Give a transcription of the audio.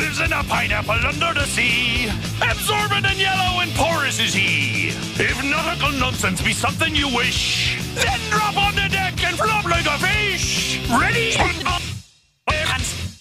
lives in a pineapple under the sea. Absorbent and yellow and porous is he. If nautical nonsense be something you wish, then drop on the deck and flop like a fish. Ready?